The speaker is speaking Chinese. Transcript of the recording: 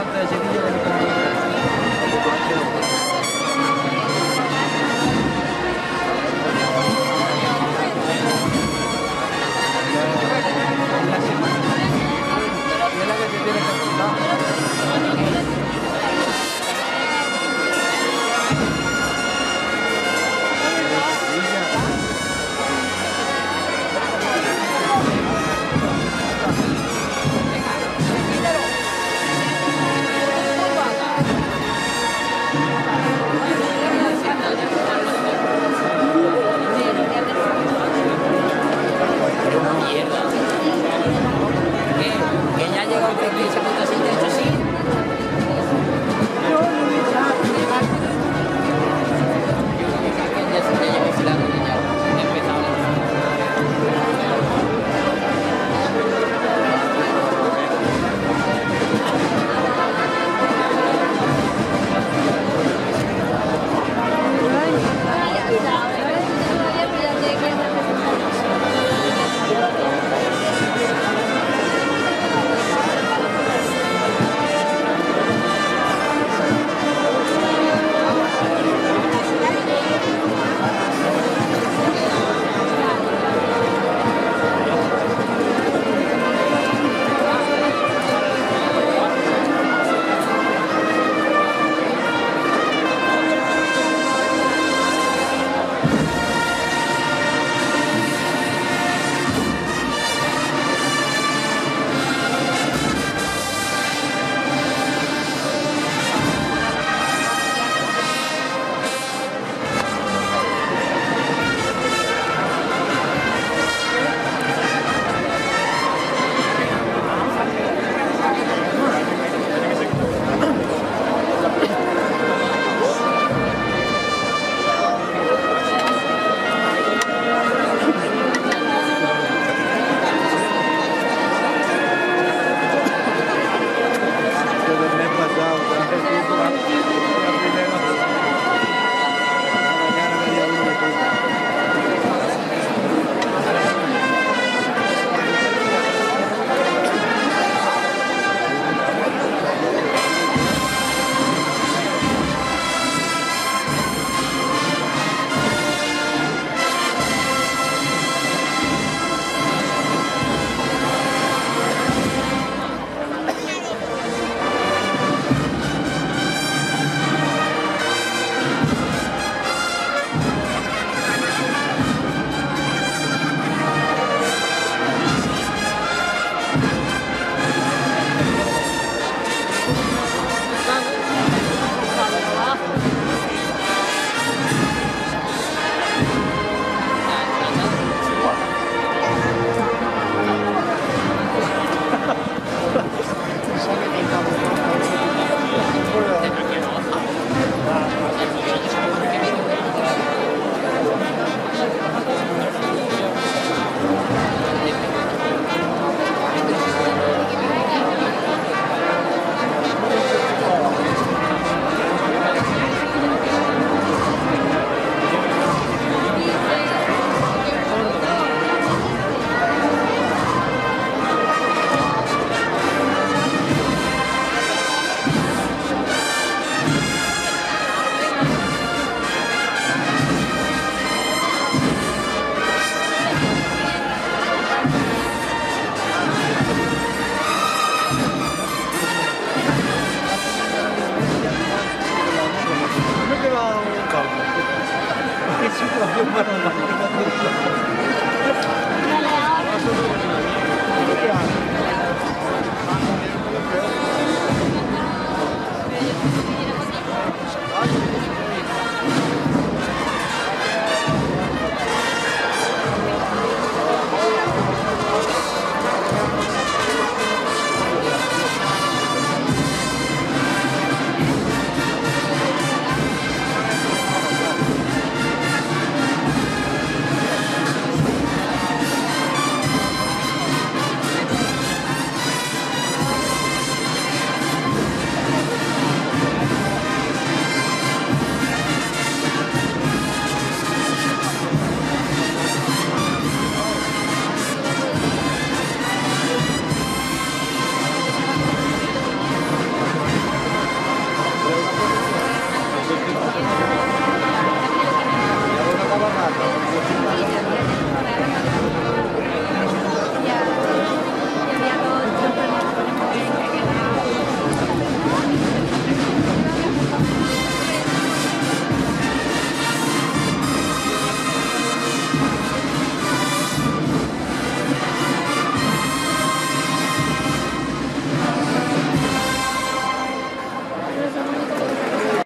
Che